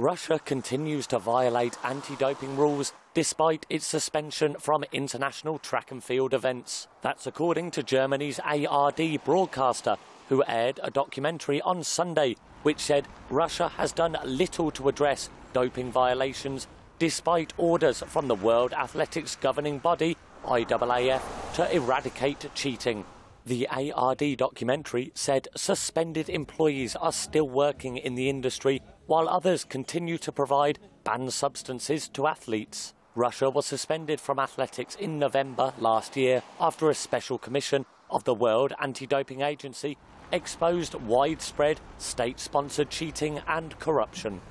Russia continues to violate anti doping rules despite its suspension from international track and field events. That's according to Germany's ARD broadcaster, who aired a documentary on Sunday which said Russia has done little to address doping violations despite orders from the World Athletics governing body, IAAF, to eradicate cheating. The ARD documentary said suspended employees are still working in the industry while others continue to provide banned substances to athletes. Russia was suspended from athletics in November last year after a special commission of the World Anti Doping Agency exposed widespread state sponsored cheating and corruption.